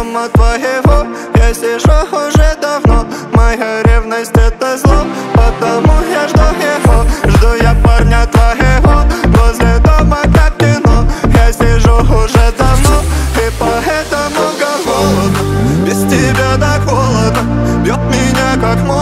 дома твоего. Я сижу уже давно. Моя ревность это зло. Потому я жду его. Жду я парня твоего. Возле дома как кино Я сижу уже давно. И поэтому голод. Без тебя до холода Бьет меня как мой